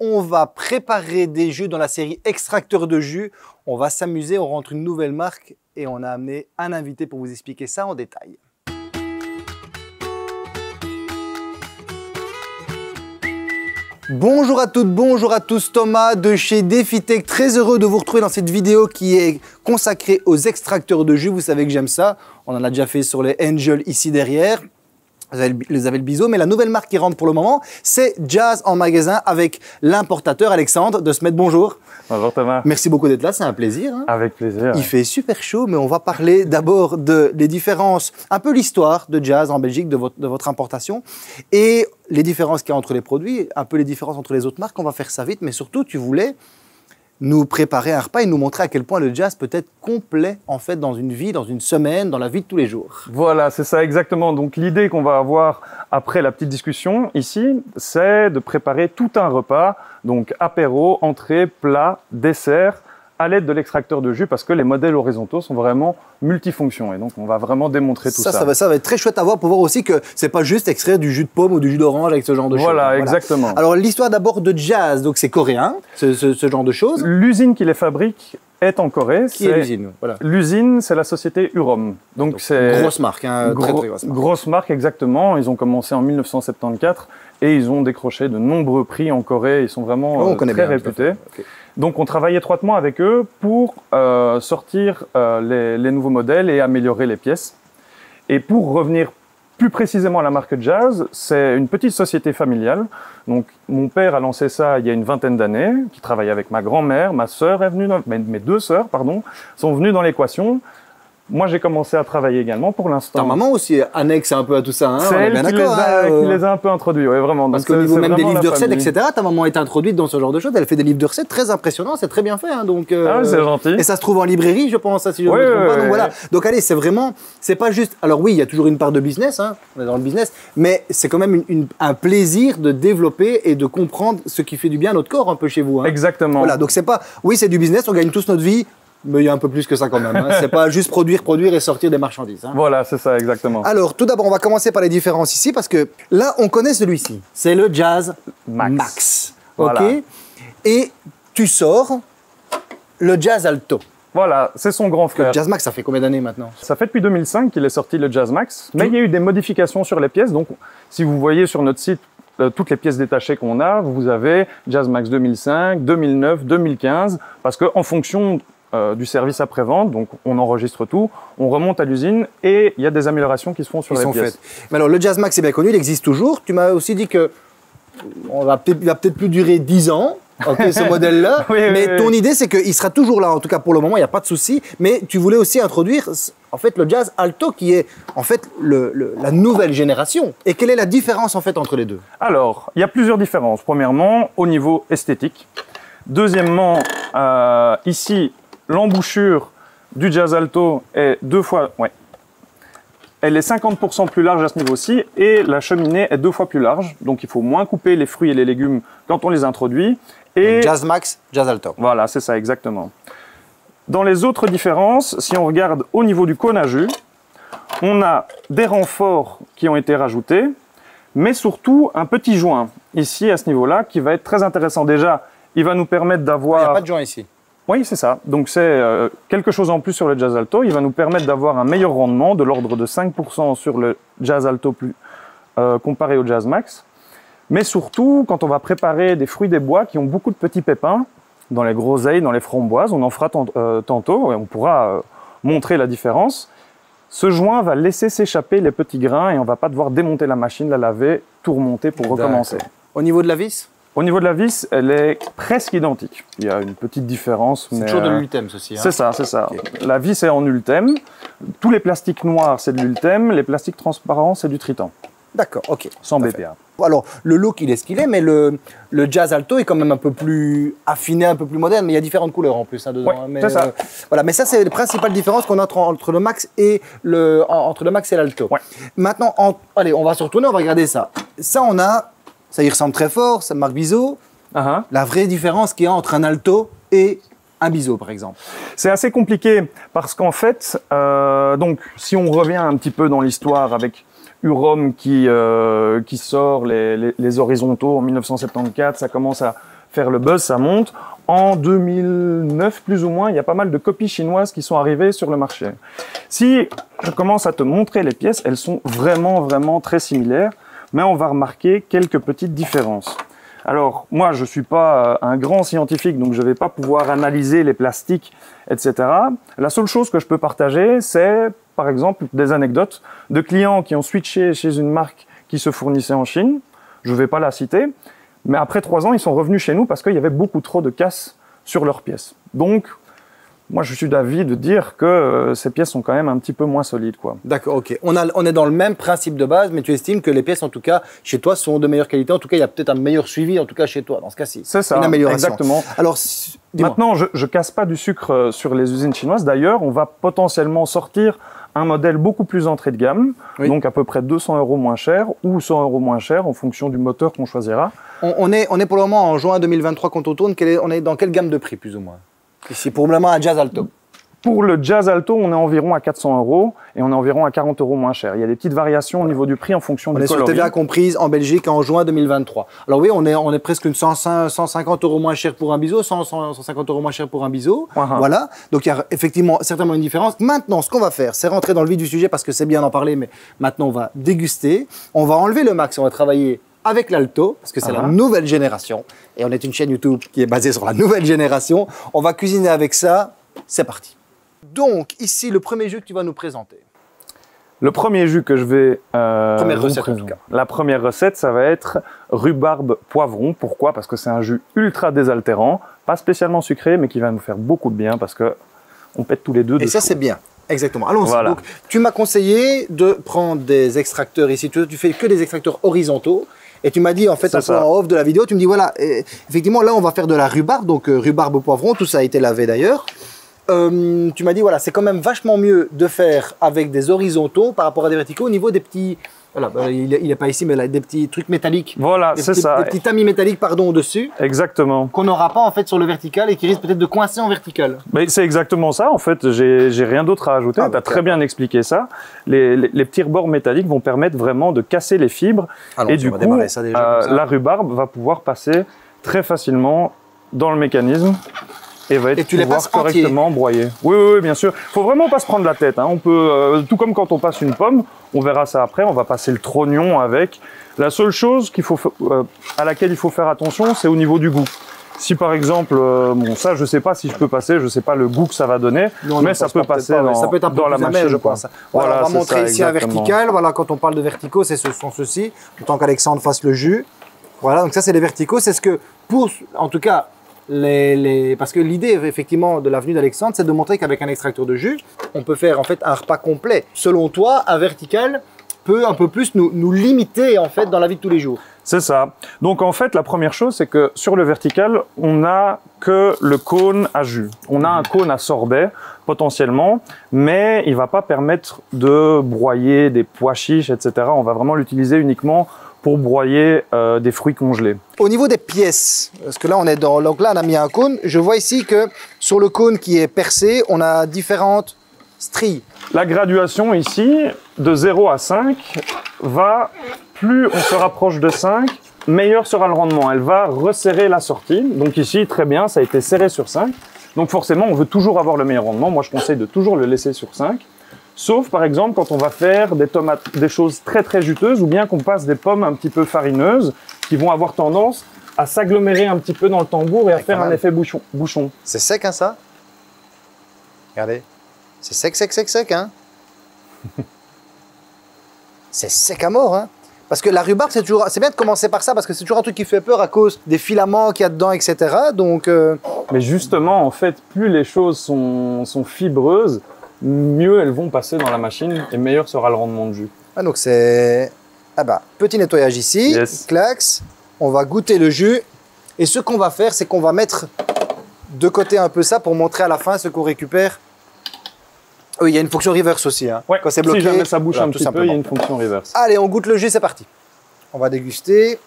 on va préparer des jus dans la série extracteur de jus. On va s'amuser, on rentre une nouvelle marque et on a amené un invité pour vous expliquer ça en détail. Bonjour à toutes, bonjour à tous, Thomas de chez DefiTech. Très heureux de vous retrouver dans cette vidéo qui est consacrée aux extracteurs de jus. Vous savez que j'aime ça. On en a déjà fait sur les Angel ici derrière. Vous avez, le biseau, mais la nouvelle marque qui rentre pour le moment, c'est Jazz en magasin avec l'importateur Alexandre de se mettre bonjour. Bonjour Thomas. Merci beaucoup d'être là, c'est un plaisir. Hein. Avec plaisir. Il fait super chaud, mais on va parler d'abord de les différences, un peu l'histoire de Jazz en Belgique, de votre, de votre importation, et les différences qu'il y a entre les produits, un peu les différences entre les autres marques. On va faire ça vite, mais surtout, tu voulais nous préparer un repas et nous montrer à quel point le jazz peut être complet en fait dans une vie, dans une semaine, dans la vie de tous les jours. Voilà, c'est ça exactement. Donc l'idée qu'on va avoir après la petite discussion ici, c'est de préparer tout un repas, donc apéro, entrée, plat, dessert, à l'aide de l'extracteur de jus parce que les modèles horizontaux sont vraiment multifonctions et donc on va vraiment démontrer tout ça. Ça, va, ça va être très chouette à voir pour voir aussi que c'est pas juste extraire du jus de pomme ou du jus d'orange avec ce genre de choses. Voilà, exactement. Alors l'histoire d'abord de Jazz, donc c'est coréen, ce, genre de choses. L'usine qui les fabrique est en Corée. Qui est, l'usine voilà. L'usine, c'est la société Urom. Donc, c'est grosse marque, hein, très, très grosse marque. Grosse marque, exactement. Ils ont commencé en 1974 et ils ont décroché de nombreux prix en Corée. Ils sont vraiment oh, euh, très réputés. Donc on travaille étroitement avec eux pour euh, sortir euh, les, nouveaux modèles et améliorer les pièces. Et pour revenir plus précisément à la marque Jazz, c'est une petite société familiale. Donc mon père a lancé ça il y a une vingtaine d'années, qui travaille avec ma grand-mère, ma sœur est venue, mes deux sœurs pardon, sont venues dans l'équation. Moi, j'ai commencé à travailler également pour l'instant. Ta maman aussi annexe un peu à tout ça, hein C'est elle qui, les a, hein, qui euh. les a un peu introduits, oui, vraiment. Parce qu'au niveau même des livres de recettes, etc., ta maman est introduite dans ce genre de choses. Elle fait des livres de recettes très impressionnants, c'est très bien fait. Hein, donc, euh, ah, c'est gentil. Et ça se trouve en librairie, je pense, si je ne me trompe pas. Donc voilà. Donc allez, c'est vraiment, c'est pas juste. Alors oui, il y a toujours une part de business, hein, on est dans le business, mais c'est quand même une, un plaisir de développer et de comprendre ce qui fait du bien à notre corps un peu chez vous. Hein. Exactement. Voilà. Donc c'est pas, oui, c'est du business, on gagne tous notre vie, mais il y a un peu plus que ça quand même. Hein. c'est pas juste produire, produire et sortir des marchandises. Hein. Voilà, c'est ça, exactement. Alors, tout d'abord, on va commencer par les différences ici parce que là, on connaît celui-ci. C'est le Jazz Max. OK Et tu sors le Jazz Alto. Voilà, c'est son grand frère. Le Jazz Max, ça fait combien d'années maintenant? Ça fait depuis 2005 qu'il est sorti le Jazz Max, mais il y a eu des modifications sur les pièces. Donc, si vous voyez sur notre site euh, toutes les pièces détachées qu'on a, vous avez Jazz Max 2005, 2009, 2015, parce qu'en fonction euh, du service après-vente, donc on enregistre tout, on remonte à l'usine et il y a des améliorations qui se font sur les pièces. Mais alors le Jazz Max est bien connu, il existe toujours. Tu m'as aussi dit que on va peut-être, va peut-être plus durer 10 ans. ce modèle-là. mais ton idée, c'est qu'il sera toujours là. En tout cas, pour le moment, il n'y a pas de souci. Mais tu voulais aussi introduire, en fait, le jazz alto, qui est en fait la nouvelle génération. Et quelle est la différence en fait entre les deux? Alors, il y a plusieurs différences. Premièrement, au niveau esthétique. Deuxièmement, euh, ici, l'embouchure du jazz alto est deux fois, ouais, elle est 50% plus large à ce niveau-ci et la cheminée est deux fois plus large. Donc il faut moins couper les fruits et les légumes quand on les introduit. Et jazz max, jazz alto. Voilà, c'est ça exactement. Dans les autres différences, si on regarde au niveau du cône à jus, on a des renforts qui ont été rajoutés, mais surtout un petit joint ici à ce niveau-là qui va être très intéressant. Déjà, il va nous permettre d'avoir. Il n'y a pas de joint ici. Oui, c'est ça. Donc c'est euh, quelque chose en plus sur le jazz alto. Il va nous permettre d'avoir un meilleur rendement de l'ordre de 5% sur le jazz alto plus, euh, comparé au jazz max. Mais surtout, quand on va préparer des fruits des bois qui ont beaucoup de petits pépins, dans les groseilles, dans les framboises, on en fera euh, tantôt et on pourra montrer la différence. Ce joint va laisser s'échapper les petits grains et on va pas devoir démonter la machine, la laver, tout remonter pour recommencer. Au niveau de la vis? Au niveau de la vis, elle est presque identique. Il y a une petite différence. C'est toujours de euh, l'ultème, ceci. Hein c'est ça, c'est ça. La vis est en ultème. Tous les plastiques noirs, c'est de l'ultème. Les plastiques transparents, c'est du tritan. D'accord, ok. Sans BPA. Alors, le look, il est ce qu'il est, mais le, le, jazz alto est quand même un peu plus affiné, un peu plus moderne, mais il y a différentes couleurs en plus hein, dedans. Hein. c'est ça. Euh, voilà, mais ça, c'est la principale différence qu'on a entre, le max et le, entre le max et l'alto. Maintenant, allez, on va se retourner, on va regarder ça. Ça, on a ça y ressemble très fort, ça marque biseau. Uh-huh. La vraie différence qu'il y a entre un alto et un biseau, par exemple C'est assez compliqué parce qu'en fait, euh, donc, si on revient un petit peu dans l'histoire avec Urom qui, euh, qui sort les, les, horizontaux en 1974, ça commence à faire le buzz, ça monte. En 2009, plus ou moins, il y a pas mal de copies chinoises qui sont arrivées sur le marché. Si je commence à te montrer les pièces, elles sont vraiment, vraiment très similaires, mais on va remarquer quelques petites différences. Alors, moi, je ne suis pas euh, un grand scientifique, donc je ne vais pas pouvoir analyser les plastiques, etc. La seule chose que je peux partager, c'est, par exemple, des anecdotes de clients qui ont switché chez une marque qui se fournissait en Chine. Je ne vais pas la citer. Mais après trois ans, ils sont revenus chez nous parce qu'il y avait beaucoup trop de casse sur leurs pièces. Donc, moi, je suis d'avis de dire que euh, ces pièces sont quand même un petit peu moins solides. quoi. D'accord, ok. On, a, on est dans le même principe de base, mais tu estimes que les pièces, en tout cas, chez toi, sont de meilleure qualité. En tout cas, il y a peut-être un meilleur suivi, en tout cas chez toi, dans ce cas-ci. C'est ça, Une amélioration. exactement. Alors, Maintenant, je ne casse pas du sucre euh, sur les usines chinoises. D'ailleurs, on va potentiellement sortir un modèle beaucoup plus entrée de gamme, donc à peu près 200 euros moins cher ou 100 euros moins cher en fonction du moteur qu'on choisira. On, est, on est pour le moment en juin 2023 quand on tourne. on est dans quelle gamme de prix plus ou moins? C'est pour le moment un Jazz Alto. Pour le Jazz Alto, on est environ à 400 euros et on est environ à 40 euros moins cher. Il y a des petites variations au niveau du prix en fonction on du est sur TVA comprise en Belgique en juin 2023. Alors oui, on est, on est presque une 150 euros moins cher pour un biseau, 150 euros moins cher pour un biseau. Uh-huh. Voilà. Donc il y a effectivement certainement une différence. Maintenant, ce qu'on va faire, c'est rentrer dans le vif du sujet parce que c'est bien d'en parler, mais maintenant on va déguster. On va enlever le max, on va travailler avec l'Alto, parce que c'est la nouvelle génération. Et on est une chaîne YouTube qui est basée sur la nouvelle génération. On va cuisiner avec ça. C'est parti. Donc, ici, le premier jus que tu vas nous présenter. Le premier jus que je vais. Euh, première recette, en tout cas. La première recette, ça va être rhubarbe poivron. Pourquoi? Parce que c'est un jus ultra désaltérant, pas spécialement sucré, mais qui va nous faire beaucoup de bien parce que on pète tous les deux. Et ça, c'est bien. Exactement. Allons-y. Donc, tu m'as conseillé de prendre des extracteurs ici. Tu, tu fais que des extracteurs horizontaux. Et tu m'as dit, en fait, en off de la vidéo, tu me dis, voilà, effectivement, là, on va faire de la rhubarbe, donc euh, rhubarbe poivron, tout ça a été lavé d'ailleurs. Euh, tu m'as dit, voilà, c'est quand même vachement mieux de faire avec des horizontaux par rapport à des verticaux au niveau des petits. Voilà, bah, il n'est pas ici, mais là, des petits trucs métalliques. Voilà, c'est ça. Des petits tamis métalliques, pardon, au-dessus. Exactement. Qu'on n'aura pas, en fait, sur le vertical et qui risquent peut-être de coincer en vertical. Mais c'est exactement ça, en fait. J'ai rien d'autre à ajouter. Ah, tu as très bien expliqué ça. Les, les, petits rebords métalliques vont permettre vraiment de casser les fibres. et du coup, euh, la rhubarbe va pouvoir passer très facilement dans le mécanisme et va être et tu les passes correctement broyé. Oui, oui, oui, bien sûr. Faut vraiment pas se prendre la tête. Hein. On peut, euh, tout comme quand on passe une pomme, on verra ça après. On va passer le trognon avec. La seule chose qu'il faut, euh, à laquelle il faut faire attention, c'est au niveau du goût. Si par exemple, euh, bon ça je sais pas si je peux passer, je sais pas le goût que ça va donner, mais ça peut passer dans, ça peut être un peu dans la machine. Je pense. Voilà, on va montrer ici un vertical. Voilà, quand on parle de verticaux, c'est ce sont ceux-ci. Autant qu'Alexandre fasse le jus. Voilà, donc ça c'est les verticaux. C'est ce que pour, en tout cas, les, parce que l'idée effectivement de l'avenue d'Alexandre, c'est de montrer qu'avec un extracteur de jus, on peut faire en fait un repas complet. Selon toi, un vertical peut un peu plus nous, nous limiter en fait dans la vie de tous les jours. C'est ça. Donc en fait, la première chose, c'est que sur le vertical, on n'a que le cône à jus. On a un cône à sorbet potentiellement, mais il va pas permettre de broyer des pois chiches, etc. On va vraiment l'utiliser uniquement pour broyer euh, des fruits congelés. Au niveau des pièces, parce que là on est dans, donc là on a mis un cône, je vois ici que sur le cône qui est percé, on a différentes stries. La graduation ici, de 0 à 5, va, plus on se rapproche de 5, meilleur sera le rendement. Elle va resserrer la sortie. Donc ici, très bien, ça a été serré sur 5. Donc forcément, on veut toujours avoir le meilleur rendement. Moi, je conseille de toujours le laisser sur 5. Sauf par exemple quand on va faire des tomates, des choses très très juteuses ou bien qu'on passe des pommes un petit peu farineuses qui vont avoir tendance à s'agglomérer un petit peu dans le tambour et à faire un effet bouchon. bouchon. C'est sec hein ça? Regardez. C'est sec, sec, sec, sec hein C'est sec à mort hein parce que la rhubarbe, c'est toujours, c'est bien de commencer par ça parce que c'est toujours un truc qui fait peur à cause des filaments qu'il y a dedans, etc. Donc. Euh, Mais justement, en fait, plus les choses sont, sont fibreuses, mieux elles vont passer dans la machine et meilleur sera le rendement de jus. Ah, donc c'est. Ah bah, petit nettoyage ici, clax, on va goûter le jus. Et ce qu'on va faire, c'est qu'on va mettre de côté un peu ça pour montrer à la fin ce qu'on récupère. Oui, il y a une fonction reverse aussi. Hein. Quand c'est bloqué, si jamais ça bouge un petit peu, il y a une fonction reverse. Allez, on goûte le jus, c'est parti. On va déguster.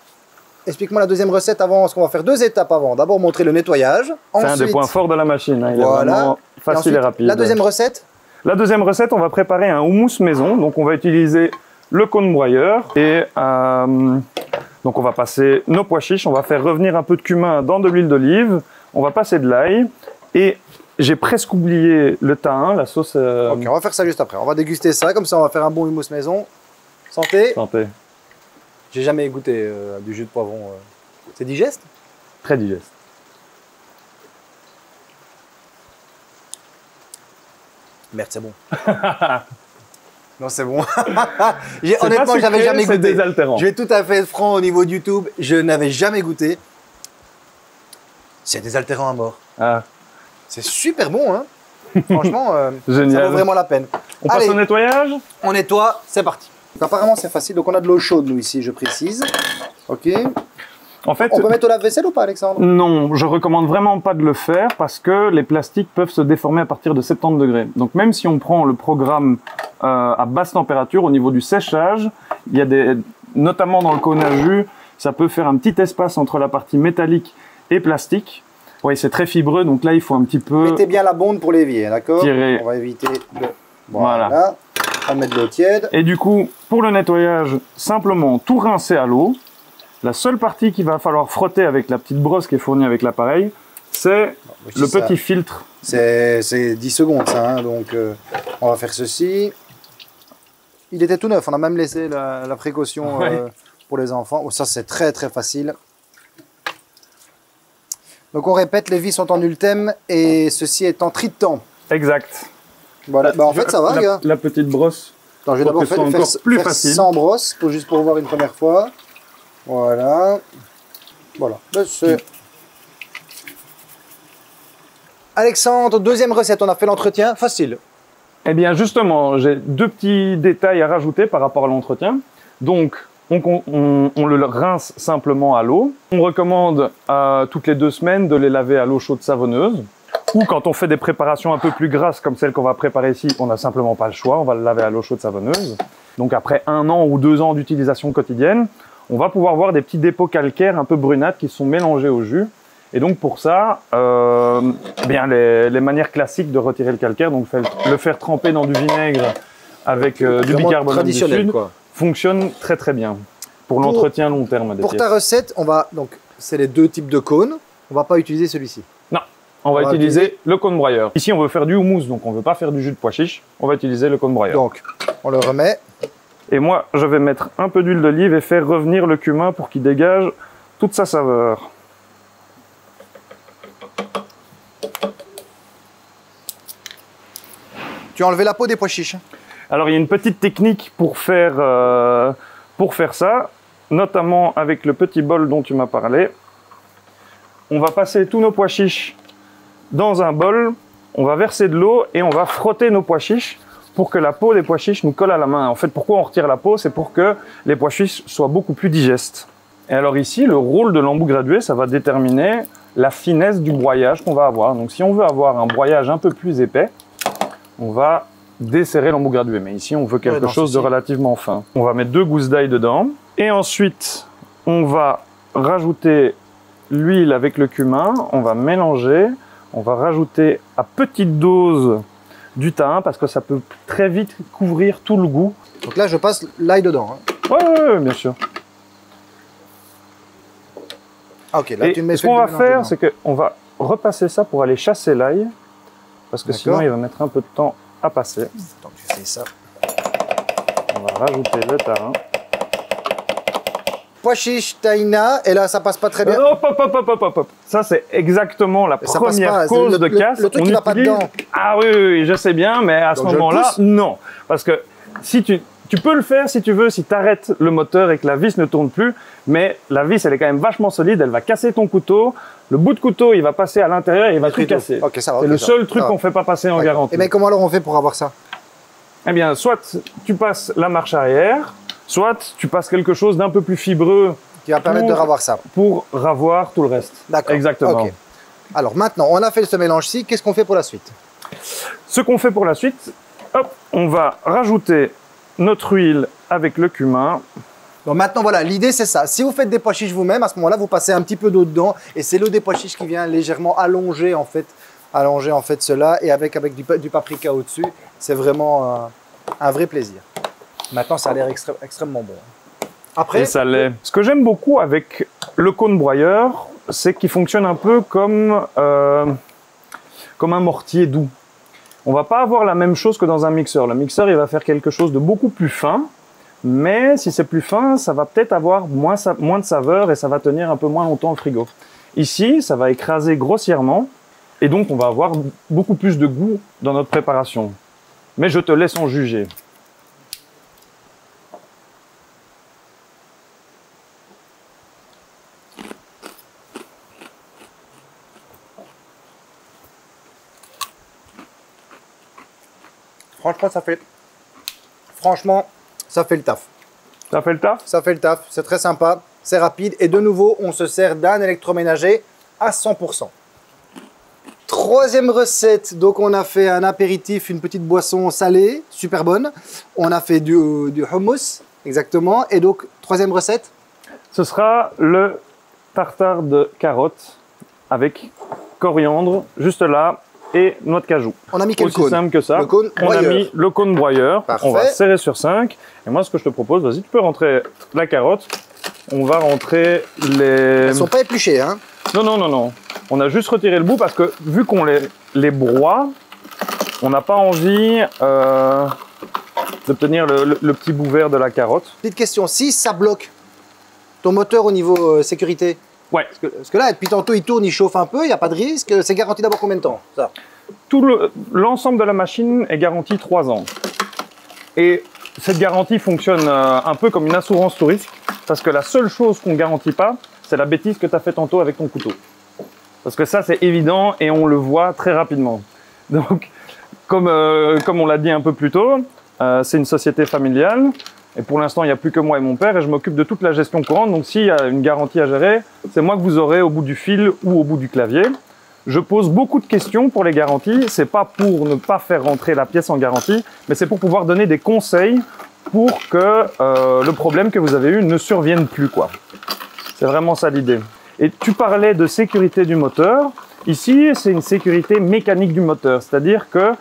Explique-moi la deuxième recette avant, ce qu'on va faire deux étapes avant. D'abord montrer le nettoyage. C'est un des points forts de la machine. Hein. Il est vraiment facile et rapide. La deuxième recette la deuxième recette, on va préparer un houmous maison. Donc on va utiliser le cône broyeur et euh, Donc on va passer nos pois chiches, on va faire revenir un peu de cumin dans de l'huile d'olive, on va passer de l'ail et j'ai presque oublié le thym, la sauce. Euh, ok, on va faire ça juste après. On va déguster ça, comme ça on va faire un bon hummus maison. Santé. Santé. J'ai jamais goûté euh, du jus de poivron. Euh. C'est digeste? Très digeste. Merde, c'est bon. non, c'est bon. honnêtement, j'avais jamais goûté. Je vais tout à fait être franc au niveau de YouTube. Je n'avais jamais goûté. C'est désaltérant à mort. Ah. C'est super bon, hein Franchement, euh, ça vaut vraiment la peine. On passe au nettoyage? On nettoie, c'est parti. apparemment, c'est facile. Donc, on a de l'eau chaude, nous, ici, je précise. OK. En fait, on peut mettre au lave-vaisselle ou pas, Alexandre Non, je recommande vraiment pas de le faire parce que les plastiques peuvent se déformer à partir de 70 degrés. Donc même si on prend le programme euh, à basse température, au niveau du séchage, il y a des, notamment dans le cône à jus, ça peut faire un petit espace entre la partie métallique et plastique. Oui, c'est très fibreux, donc là, il faut un petit peu... Mettez bien la bonde pour l'évier, d'accord On va éviter de... Voilà. On va mettre de l'eau tiède. Et du coup, pour le nettoyage, simplement tout rincer à l'eau. La seule partie qu'il va falloir frotter avec la petite brosse qui est fournie avec l'appareil, c'est le petit filtre. C'est 10 secondes, ça. Hein, donc, euh, on va faire ceci. Il était tout neuf. On a même laissé la, précaution euh, pour les enfants. Oh, ça, c'est très, très facile. Donc on répète, les vis sont en ultème et ceci est en triton. Exact. Voilà, bah, en fait ça va, la, gars. La petite brosse. Attends, je vais d'abord faire, plus facile. sans brosse, pour, juste pour voir une première fois. Voilà. Voilà. Alexandre, deuxième recette, on a fait l'entretien, facile. Eh bien justement, j'ai deux petits détails à rajouter par rapport à l'entretien. Donc, on, le rince simplement à l'eau. On recommande toutes les deux semaines de les laver à l'eau chaude savonneuse. Ou quand on fait des préparations un peu plus grasses comme celle qu'on va préparer ici, on n'a simplement pas le choix, on va le laver à l'eau chaude savonneuse. Donc après un an ou deux ans d'utilisation quotidienne, on va pouvoir voir des petits dépôts calcaires un peu brunâtres qui sont mélangés au jus. Et donc pour ça, euh, eh bien les, manières classiques de retirer le calcaire, donc le faire tremper dans du vinaigre avec euh, du bicarbonate du sud, quoi fonctionne très très bien pour, l'entretien long terme. Des pour ta recette, on va donc c'est les deux types de cônes. On va pas utiliser celui-ci. Non, on, va, utiliser, le cône broyeur. Ici, on veut faire du houmous, donc on veut pas faire du jus de pois chiche. On va utiliser le cône broyeur. Donc, on le remet. Et moi, je vais mettre un peu d'huile d'olive et faire revenir le cumin pour qu'il dégage toute sa saveur. Tu as enlevé la peau des pois chiches alors il y a une petite technique pour faire, euh, pour faire ça, notamment avec le petit bol dont tu m'as parlé. On va passer tous nos pois chiches dans un bol, on va verser de l'eau et on va frotter nos pois chiches pour que la peau des pois chiches nous colle à la main. En fait, pourquoi on retire la peau? C'est pour que les pois chiches soient beaucoup plus digestes. Et alors ici, le rôle de l'embout gradué, ça va déterminer la finesse du broyage qu'on va avoir. Donc si on veut avoir un broyage un peu plus épais, on va desserrer l'embout gradué. Mais ici, on veut quelque chose de relativement fin. On va mettre deux gousses d'ail dedans. Et ensuite, on va rajouter l'huile avec le cumin. On va mélanger. On va rajouter à petite dose du thym parce que ça peut très vite couvrir tout le goût. Donc là, je passe l'ail dedans. Hein. Ouais, bien sûr. Ah, ok, là, tu mets ce qu'on va faire, c'est qu'on va repasser ça pour aller chasser l'ail. Parce que sinon, il va mettre un peu de temps à passer. Donc tu fais ça. On va rajouter le tarin. Taïna, et là ça passe pas très bien. hop, hop, hop, hop, hop, hop. Ça c'est exactement la première cause de casse. Le, truc qui va pas dedans. Ah oui, oui, je sais bien, mais à ce moment-là, non. Parce que si tu, tu peux le faire si tu veux, si tu arrêtes le moteur et que la vis ne tourne plus, mais la vis elle est quand même vachement solide, elle va casser ton couteau, le bout de couteau, il va passer à l'intérieur et il va tout casser. c'est le seul truc qu'on fait pas passer en garantie. Et mais comment alors on fait pour avoir ça? Eh bien, soit tu passes la marche arrière, soit tu passes quelque chose d'un peu plus fibreux. Qui va permettre de ravoir ça. Pour ravoir tout le reste. D'accord. Exactement. Alors maintenant, on a fait ce mélange-ci. Qu'est-ce qu'on fait pour la suite? Ce qu'on fait pour la suite, hop, on va rajouter notre huile avec le cumin. Donc maintenant, voilà, l'idée c'est ça. Si vous faites des pois chiches vous-même, à ce moment-là, vous passez un petit peu d'eau dedans et c'est l'eau des pois chiches qui vient légèrement allonger en fait, allonger en fait cela et avec, avec du, paprika au-dessus, c'est vraiment un vrai plaisir. Maintenant, ça a l'air extrêmement bon. Après, et ça l'est. Ce que j'aime beaucoup avec le cône broyeur, c'est qu'il fonctionne un peu comme, euh, comme un mortier doux. On va pas avoir la même chose que dans un mixeur. Le mixeur, il va faire quelque chose de beaucoup plus fin, mais si c'est plus fin, ça va peut-être avoir moins, moins de saveur et ça va tenir un peu moins longtemps au frigo. Ici, ça va écraser grossièrement et donc on va avoir beaucoup plus de goût dans notre préparation. Mais je te laisse en juger. Franchement, ça fait. Franchement, ça fait le taf. Ça fait le taf? Ça fait le taf. C'est très sympa. C'est rapide. Et de nouveau, on se sert d'un électroménager à 100%. Troisième recette, donc on a fait un apéritif, une petite boisson salée, super bonne. On a fait du, du hummus, exactement. Et donc, troisième recette? Ce sera le tartare de carottes avec coriandre, juste là, et noix de cajou. On a mis quel Aussi simple que ça. Le cône on a mis le cône broyeur. On va serrer sur 5. Et moi, ce que je te propose, vas-y, tu peux rentrer la carotte. On va rentrer les... Elles sont pas épluchées, hein Non, non, non, non. On a juste retiré le bout parce que vu qu'on les, les broie, on n'a pas envie euh, d'obtenir le, le, petit bout vert de la carotte. Petite question, si ça bloque ton moteur au niveau euh, sécurité, Ouais. Parce que, là, depuis tantôt, il tourne, il chauffe un peu, il n'y a pas de risque. C'est garanti d'abord combien de temps ça? Tout l'ensemble de la machine est garanti 3 ans. Et cette garantie fonctionne euh, un peu comme une assurance touriste, parce que la seule chose qu'on ne garantit pas, c'est la bêtise que tu as fait tantôt avec ton couteau. Parce que ça, c'est évident et on le voit très rapidement. Donc, comme, euh, comme on l'a dit un peu plus tôt, euh, c'est une société familiale. Et pour l'instant, il n'y a plus que moi et mon père et je m'occupe de toute la gestion courante. Donc s'il y a une garantie à gérer, c'est moi que vous aurez au bout du fil ou au bout du clavier. Je pose beaucoup de questions pour les garanties. C'est pas pour ne pas faire rentrer la pièce en garantie, mais c'est pour pouvoir donner des conseils pour que euh, le problème que vous avez eu ne survienne plus. quoi. C'est vraiment ça l'idée. Et tu parlais de sécurité du moteur. Ici, c'est une sécurité mécanique du moteur. C'est-à-dire que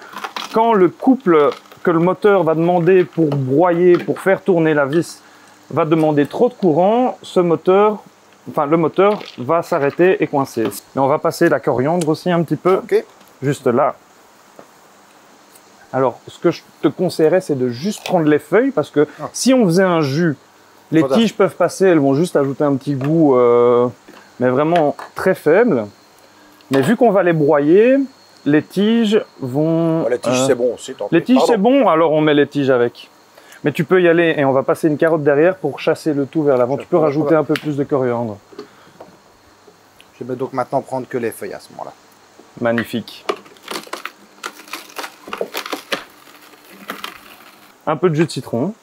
quand le couple que le moteur va demander pour broyer, pour faire tourner la vis, va demander trop de courant, ce moteur, enfin le moteur va s'arrêter et coincer. Mais on va passer la coriandre aussi un petit peu, juste là. Alors, ce que je te conseillerais, c'est de juste prendre les feuilles, parce que ah. si on faisait un jus, les tiges peuvent passer, elles vont juste ajouter un petit goût, euh, mais vraiment très faible. Mais vu qu'on va les broyer, les tiges vont... les tiges, c'est bon aussi. Les tiges, c'est bon, alors on met les tiges avec. Mais tu peux y aller et on va passer une carotte derrière pour chasser le tout vers l'avant. Tu peux rajouter un peu plus de coriandre. Je vais donc maintenant prendre que les feuilles à ce moment-là. Magnifique. Un peu de jus de citron.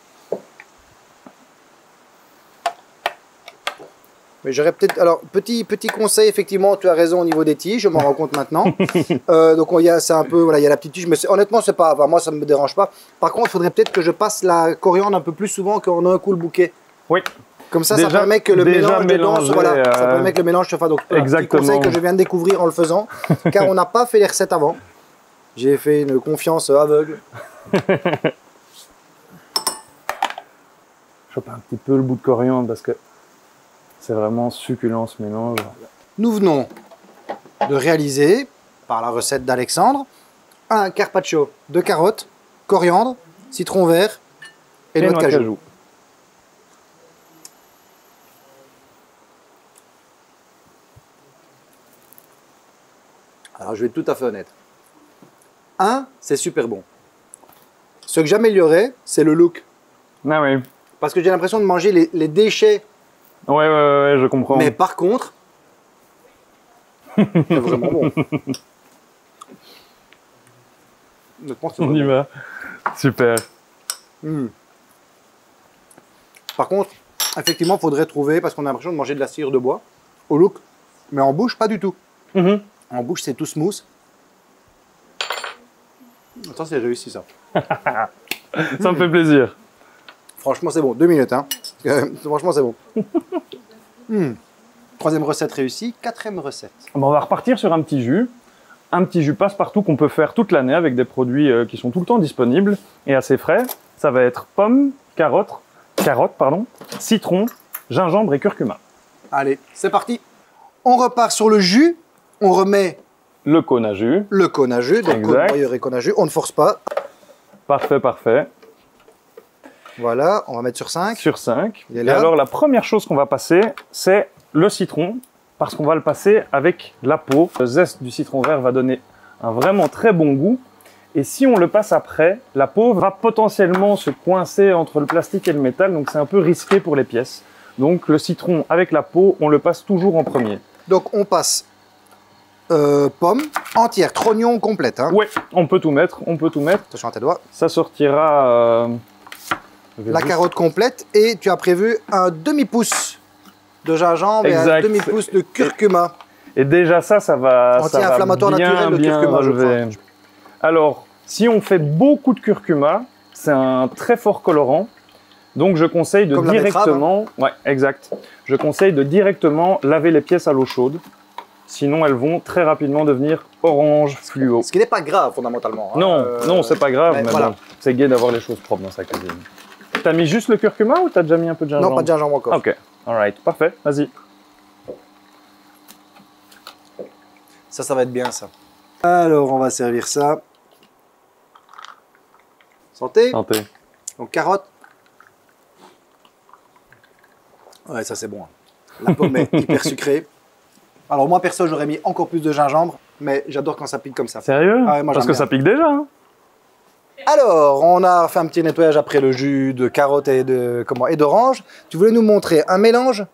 Mais j'aurais peut-être. Alors, petit, petit conseil, effectivement, tu as raison au niveau des tiges, je m'en rends compte maintenant. euh, donc, c'est un peu. Voilà, il y a la petite tige, mais honnêtement, c'est pas. moi, ça ne me dérange pas. Par contre, il faudrait peut-être que je passe la coriandre un peu plus souvent qu'on a un coup le bouquet. Oui. Comme ça, ça permet que le mélange voilà, ça euh, permet que le mélange se fasse. Donc, Exactement. petit conseil que je viens de découvrir en le faisant, car on n'a pas fait les recettes avant. J'ai fait une confiance aveugle. Je chope un petit peu le bout de coriandre parce que c'est vraiment succulent ce mélange. Nous venons de réaliser, par la recette d'Alexandre, un carpaccio de carottes, coriandre, citron vert et, noix de cajou. Alors je vais être tout à fait honnête. Un, c'est super bon. Ce que j'améliorerais, c'est le look. Ah oui. Parce que j'ai l'impression de manger les déchets Ouais, ouais, ouais, je comprends. Mais par contre, c'est vraiment bon. On y va. Super. Hmm. Par contre, effectivement, il faudrait trouver, parce qu'on a l'impression de manger de la cire de bois, au look, mais en bouche, pas du tout. Mm-hmm. En bouche, c'est tout smooth. Attends, c'est réussi ça. ça me fait plaisir. Franchement, c'est bon. Deux minutes, hein. Franchement, c'est bon. Hmm. Troisième recette réussie. Quatrième recette. on va repartir sur un petit jus. Un petit jus passe-partout qu'on peut faire toute l'année avec des produits euh, qui sont tout le temps disponibles et assez frais. Ça va être pommes, carottes, carotte, pardon, citron, gingembre et curcuma. Allez, c'est parti. On repart sur le jus. On remet le cône à jus. Le cône à jus, donc exact. cône et cône à jus. On ne force pas. Parfait, parfait. Voilà, on va mettre sur 5. Sur 5. Et alors, la première chose qu'on va passer, c'est le citron, parce qu'on va le passer avec la peau. Le zeste du citron vert va donner un vraiment très bon goût. Et si on le passe après, la peau va potentiellement se coincer entre le plastique et le métal, donc c'est un peu risqué pour les pièces. Donc le citron avec la peau, on le passe toujours en premier. Donc on passe euh, pomme entière, trognon complète. Hein. Oui, on peut tout mettre, on peut tout mettre. Attention à tes doigts. Ça sortira... Euh, la carotte complète et tu as prévu un demi-pouce de gingembre et un demi-pouce de curcuma. Et déjà ça, ça va... Anti-inflammatoire naturel, le curcuma, je crois. Alors, si on fait beaucoup de curcuma, c'est un très fort colorant. Donc je conseille de directement, hein. ouais, exact. Je conseille de directement laver les pièces à l'eau chaude. Sinon, elles vont très rapidement devenir orange fluo. Ce qui n'est pas grave fondamentalement. Hein. Non, euh, non, c'est pas grave, mais, bon, c'est gai d'avoir les choses propres dans sa cuisine. T'as mis juste le curcuma ou t'as déjà mis un peu de gingembre Non, pas de gingembre encore. Ok, alright, parfait, vas-y. Ça, ça va être bien ça. Alors, on va servir ça. Santé Santé. Donc carotte. Ouais, ça c'est bon. Hein. La pomme est hyper sucrée. Alors moi perso, j'aurais mis encore plus de gingembre, mais j'adore quand ça pique comme ça. Sérieux? Ah Parce que ça pique déjà. Hein. Alors, on a fait un petit nettoyage après le jus de carotte et de comment et d'orange. Tu voulais nous montrer un mélange?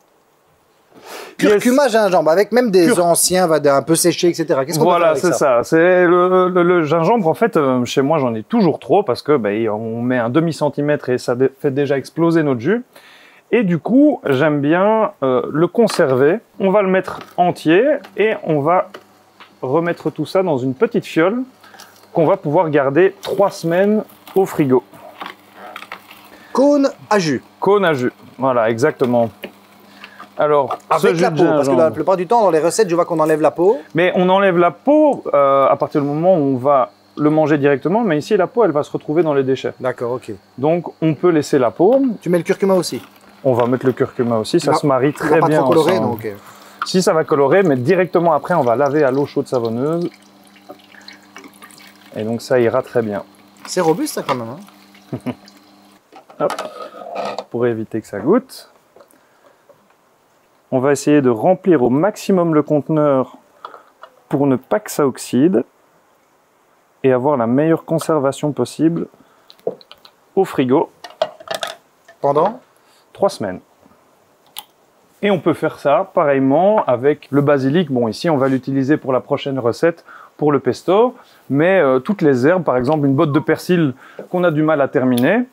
Curcuma gingembre, avec même des anciens, un peu séchés, etc. Qu'est-ce qu'on Voilà, c'est ça? C'est le, gingembre, en fait, euh, chez moi, j'en ai toujours trop parce que ben, on met un demi centimètre et ça fait déjà exploser notre jus. Et du coup, j'aime bien euh, le conserver. On va le mettre entier et on va remettre tout ça dans une petite fiole qu'on va pouvoir garder trois semaines au frigo. Cône à jus. Cône à jus, voilà, exactement. Alors, avec la peau, parce que la plupart du temps, dans les recettes, je vois qu'on enlève la peau. Mais on enlève la peau euh, à partir du moment où on va le manger directement, mais ici, la peau, elle va se retrouver dans les déchets. D'accord, ok. Donc, on peut laisser la peau. Tu mets le curcuma aussi On va mettre le curcuma aussi, ça se marie très bien trop coloré, donc. Si ça va colorer, mais directement après, on va laver à l'eau chaude savonneuse. Et donc, ça ira très bien. C'est robuste, ça, quand même. Hein Hop. Pour éviter que ça goûte. On va essayer de remplir au maximum le conteneur pour ne pas que ça oxyde et avoir la meilleure conservation possible au frigo. Pendant Trois semaines. Et on peut faire ça pareillement avec le basilic. Bon, ici, on va l'utiliser pour la prochaine recette, pour le pesto. Mais euh, toutes les herbes, par exemple, une botte de persil qu'on a du mal à terminer,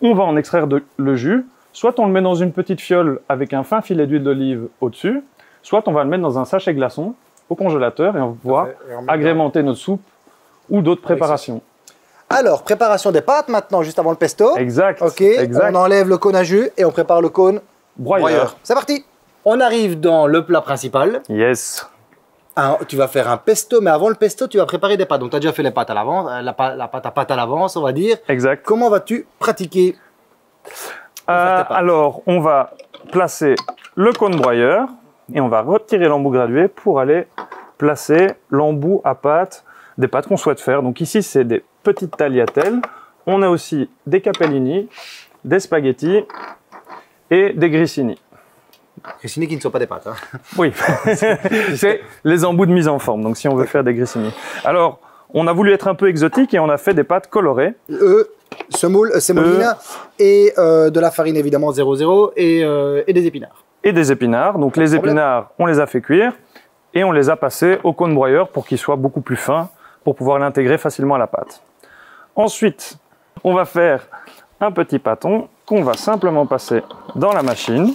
on va en extraire le jus Soit on le met dans une petite fiole avec un fin filet d'huile d'olive au-dessus, soit on va le mettre dans un sachet glaçon au congélateur et on va agrémenter notre soupe ou d'autres préparations. Alors, préparation des pâtes maintenant, juste avant le pesto. Exact. Ok, on enlève le cône à jus et on prépare le cône broyeur. C'est parti On arrive dans le plat principal. Yes. Tu vas faire un pesto, mais avant le pesto, tu vas préparer des pâtes. Donc, tu as déjà fait les pâtes à l'avance, euh, la, pâte à pâte à l'avance, on va dire. Exact. Comment vas-tu pratiquer euh, alors, on va placer le cône broyeur et on va retirer l'embout gradué pour aller placer l'embout à pâte des pâtes qu'on souhaite faire. Donc ici, c'est des petites tagliatelles. On a aussi des capellini, des spaghettis et des grissini. Grissini qui ne sont pas des pâtes. Hein. Oui, c'est les embouts de mise en forme. Donc si on veut faire des grissini. Alors, on a voulu être un peu exotique et on a fait des pâtes colorées. Eux, semoule, semolina et euh, de la farine évidemment 00 et, euh, et des épinards. Et des épinards. Donc les épinards, on les a fait cuire et on les a passés au cône broyeur pour qu'ils soient beaucoup plus fins pour pouvoir l'intégrer facilement à la pâte. Ensuite, on va faire un petit pâton qu'on va simplement passer dans la machine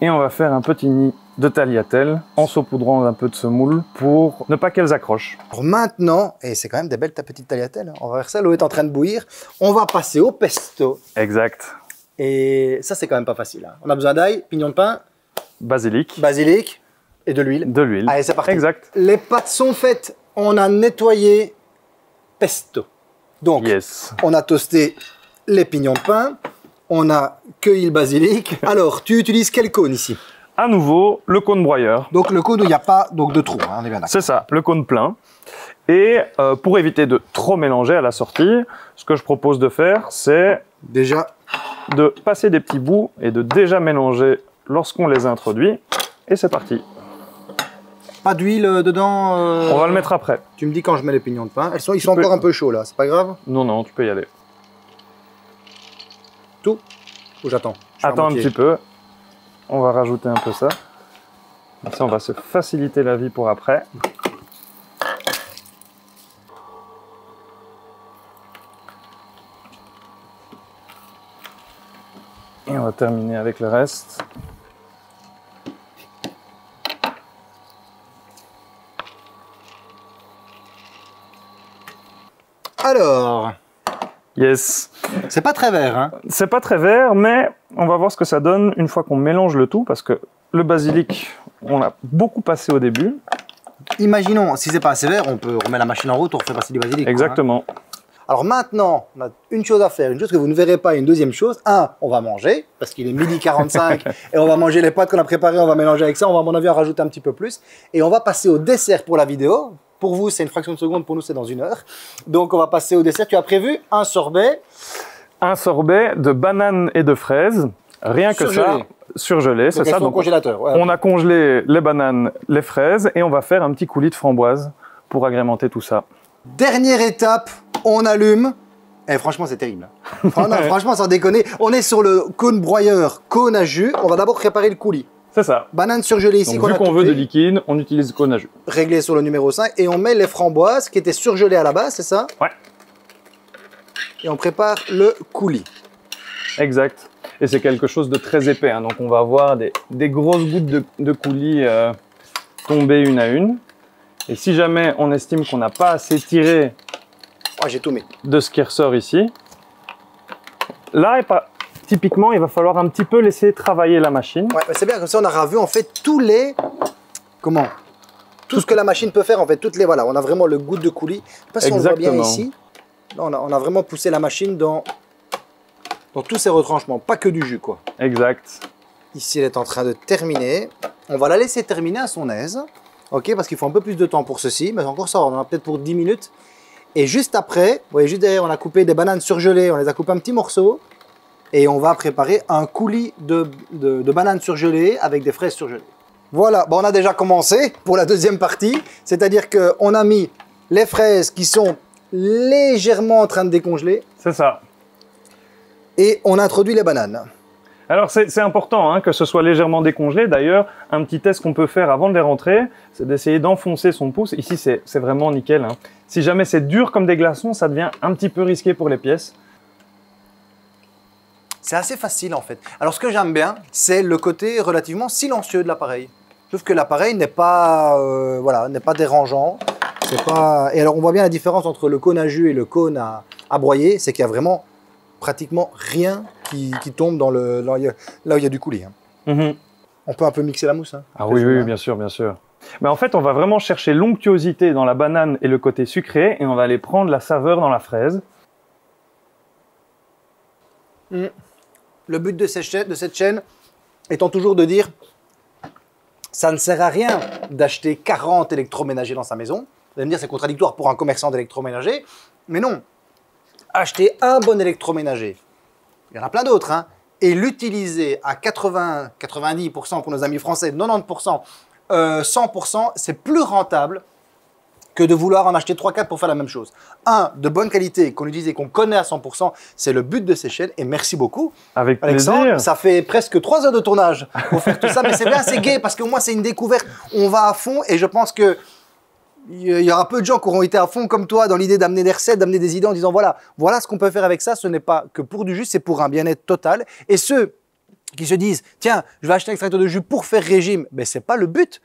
et on va faire un petit nid de tagliatelle en saupoudrant un peu de semoule pour ne pas qu'elles accrochent. Alors maintenant, et c'est quand même des belles petites tagliatelles, hein. on va faire ça, l'eau est en train de bouillir, on va passer au pesto. Exact. Et ça c'est quand même pas facile. Hein. On a besoin d'ail, pignon de pain, basilic, basilic et de l'huile. De l'huile. Allez, c'est parti. Exact. Les pâtes sont faites, on a nettoyé pesto. Donc, yes. on a toasté les pignons de pain, on a cueilli le basilic. Alors, tu utilises quel cône ici? À nouveau, le cône broyeur. Donc le cône où il n'y a pas donc, de trou, hein, on est bien C'est ça, le cône plein. Et euh, pour éviter de trop mélanger à la sortie, ce que je propose de faire, c'est déjà de passer des petits bouts et de déjà mélanger lorsqu'on les introduit. Et c'est parti. Pas d'huile euh, dedans euh, On va le mettre après. Tu me dis quand je mets les pignons de pain. Elles sont, ils sont encore un peu chauds là, c'est pas grave? Non, non, tu peux y aller. Tout Ou j'attends? Attends un petit peu. On va rajouter un peu ça. ça, on va se faciliter la vie pour après. Et on va terminer avec le reste. Alors Yes. C'est pas très vert, hein C'est pas très vert, mais on va voir ce que ça donne une fois qu'on mélange le tout, parce que le basilic, on l'a beaucoup passé au début. Imaginons, si c'est pas assez vert, on peut remettre la machine en route, on refait passer du basilic. Hein. Exactement. Alors maintenant, on a une chose à faire, une chose que vous ne verrez pas, une deuxième chose. Un, on va manger, parce qu'il est midi 45, et on va manger les pâtes qu'on a préparées, on va mélanger avec ça, on va à mon avis en rajouter un petit peu plus. Et on va passer au dessert pour la vidéo. Pour vous, c'est une fraction de seconde, pour nous, c'est dans une heure. Donc on va passer au dessert. Tu as prévu un sorbet? Un sorbet de bananes et de fraises. Rien que ça, surgelé, c'est ça. Donc, congélateur. On a congelé les bananes, les fraises, et on va faire un petit coulis de framboise pour agrémenter tout ça. Dernière étape, on allume. Et eh, franchement, c'est terrible. franchement, sans déconner, on est sur le cône broyeur, cône à jus. On va d'abord préparer le coulis. C'est ça. Banane surgelée ici. Donc, vu qu'on veut de liquide, on utilise le cône à jus. Réglé sur le numéro 5. Et on met les framboises qui étaient surgelées à la base, c'est ça Ouais. Et on prépare le coulis. Exact. Et c'est quelque chose de très épais. Hein. Donc on va avoir des, grosses gouttes de, coulis euh, tomber une à une. Et si jamais on estime qu'on n'a pas assez tiré oh, tout mis. de ce qui ressort ici, là, typiquement, il va falloir un petit peu laisser travailler la machine. Ouais, c'est bien, comme ça on aura vu en fait tous les... Comment Tout ce que la machine peut faire, en fait, toutes les... Voilà, on a vraiment le goût de coulis. Pas si on voit bien ici. on, a, on a vraiment poussé la machine dans, dans tous ces retranchements, pas que du jus, quoi. Exact. Ici, elle est en train de terminer. On va la laisser terminer à son aise. Ok, parce qu'il faut un peu plus de temps pour ceci, mais encore ça, on en a peut-être pour 10 minutes. Et juste après, vous voyez, juste derrière, on a coupé des bananes surgelées, on les a coupées en petits morceaux. Et on va préparer un coulis de, bananes surgelées avec des fraises surgelées. Voilà, bon, on a déjà commencé pour la deuxième partie. C'est-à-dire qu'on a mis les fraises qui sont légèrement en train de décongeler. C'est ça. Et on introduit les bananes. Alors c'est important hein, que ce soit légèrement décongelé. D'ailleurs, un petit test qu'on peut faire avant de les rentrer, c'est d'essayer d'enfoncer son pouce. Ici, c'est vraiment nickel. Hein. Si jamais c'est dur comme des glaçons, ça devient un petit peu risqué pour les pièces. C'est assez facile en fait. Alors ce que j'aime bien, c'est le côté relativement silencieux de l'appareil. Trouve que l'appareil n'est pas, euh, voilà, n'est pas dérangeant. Pas... Et alors on voit bien la différence entre le cône à jus et le cône à, à broyer, c'est qu'il y a vraiment pratiquement rien qui, tombe dans le, là, où il y a du coulis. Hein. Mhm. On peut un peu mixer la mousse. Hein, ah oui, oui, bien sûr, bien sûr. Mais en fait, on va vraiment chercher l'onctuosité dans la banane et le côté sucré, et on va aller prendre la saveur dans la fraise. Mm. Le but de cette, chaîne, étant toujours de dire ça ne sert à rien d'acheter 40 électroménagers dans sa maison. Vous allez me dire c'est contradictoire pour un commerçant d'électroménager, mais non acheter un bon électroménager, il y en a plein d'autres, hein, et l'utiliser à 80, 90% pour nos amis français, 90%, 100%, euh, c'est plus rentable que de vouloir en acheter 3-4 pour faire la même chose. Un, de bonne qualité, qu'on utilise et qu'on connaît à 100%, c'est le but de ces chaînes. Et merci beaucoup. Avec Alexandre, ça fait presque 3 heures de tournage pour faire tout ça, mais c'est bien, c'est gay parce que moi, c'est une découverte. On va à fond et je pense que il y aura peu de gens qui auront été à fond comme toi dans l'idée d'amener des recettes, d'amener des idées en disant voilà, voilà ce qu'on peut faire avec ça. Ce n'est pas que pour du jus, c'est pour un bien-être total. Et ceux qui se disent tiens, je vais acheter un extracteur de jus pour faire régime, mais c'est pas le but.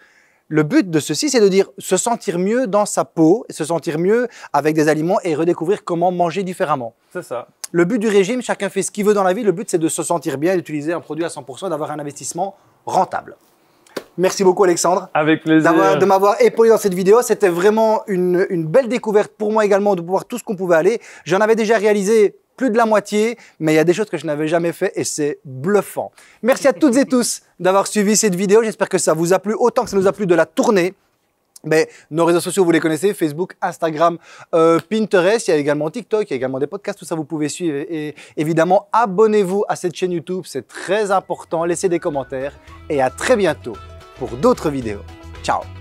Le but de ceci, c'est de dire se sentir mieux dans sa peau, se sentir mieux avec des aliments et redécouvrir comment manger différemment. C'est ça. Le but du régime, chacun fait ce qu'il veut dans la vie. Le but, c'est de se sentir bien, d'utiliser un produit à 100%, d'avoir un investissement rentable. Merci beaucoup Alexandre. Avec plaisir. De m'avoir épaulé dans cette vidéo. C'était vraiment une, belle découverte pour moi également de pouvoir tout ce qu'on pouvait aller. J'en avais déjà réalisé plus de la moitié, mais il y a des choses que je n'avais jamais fait et c'est bluffant. Merci à toutes et tous d'avoir suivi cette vidéo. J'espère que ça vous a plu autant que ça nous a plu de la tournée. Mais nos réseaux sociaux, vous les connaissez, Facebook, Instagram, euh, Pinterest, il y a également TikTok, il y a également des podcasts, tout ça vous pouvez suivre. Et évidemment, abonnez-vous à cette chaîne YouTube, c'est très important, laissez des commentaires et à très bientôt pour d'autres vidéos. Ciao